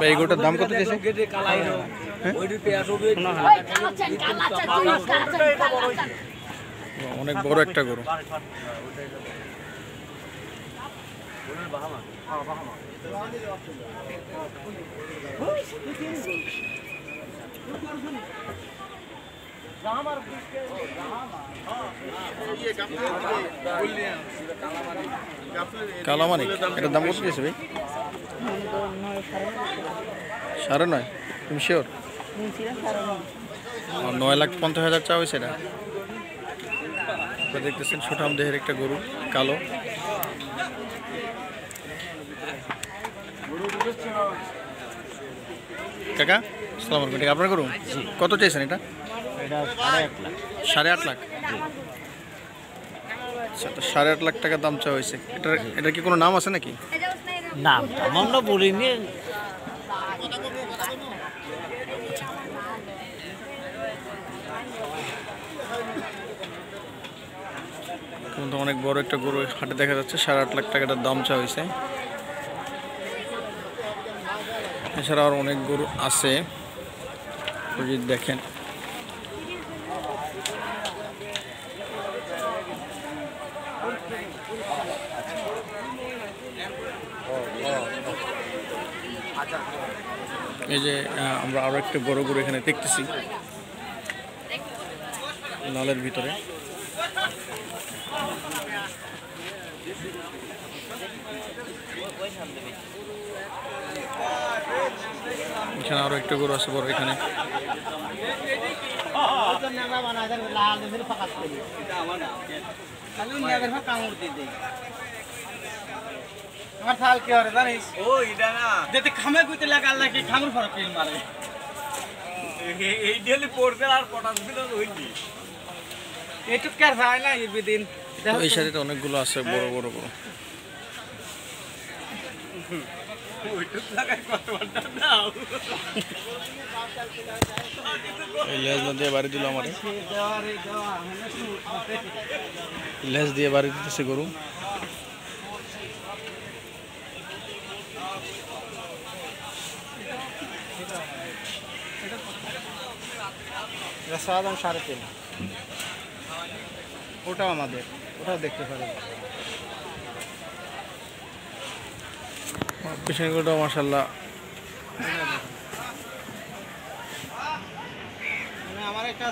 এই গরুটার দাম কত দিয়েছে? অনেক বড় একটা গরু। কালামানিক। এটার দাম কত দিয়েছে ভাই? সাড়ে নয়? তুমি শিওর নয় লাখ পঞ্চাশ হাজার চা হয়েছে এটা। আপনারা দেখতেছেন ছোট আমদেহের একটা গরু কালো। কাকা সালাম আলাইকুম। আপনার গরু? কত চাইছেন এটা? সাড়ে আট লাখ। আচ্ছা সাড়ে আট লাখ টাকা দাম চাওয়া হয়েছে। এটার এটার কি কোনো নাম আছে নাকি? নাম আমরা বলিনি কিন্তু অনেক বড় একটা গরু হাটে দেখা যাচ্ছে, সাড়ে আট লাখ টাকাটার দাম চাওয়া হয়েছে এছাড়া আর অনেক গরু আছে। দেখেন এই যে আমরা আরও একটা বড় গরু এখানে দেখতেছি। লালের ভিতরে। এখানে আরও একটা গরু আছে বড় এখানে। আমার থাল কি হবে জানিস? ও এটা না। যেতে খামে কইতে লাগাল নাকি খামুর ফরক মারে। এই ডেলি আর কার যায় না এই দিন? এই অনেকগুলো আছে বড় বড় দাও। এই লেজ না দিয়ে বাড়ি দিল আমার লেজ দিয়ে বাড়ি দিতেছে গরু। সাদা দাম সাড়ে তিন। ওটাও আমাদের ওটাও দেখতে পারেন। পিছনে গরুটা মাসাল্লাহ মানে আমার একটা